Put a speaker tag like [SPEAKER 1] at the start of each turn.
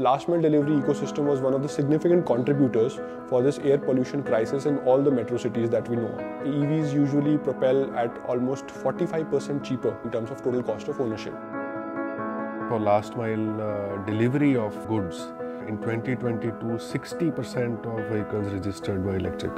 [SPEAKER 1] Last mile delivery ecosystem was one of the significant contributors for this air pollution crisis in all the metro cities that we know. EVs usually propel at almost 45% cheaper in terms of total cost of ownership.
[SPEAKER 2] For last mile uh, delivery of goods, in 2022, 60% of vehicles registered were electric.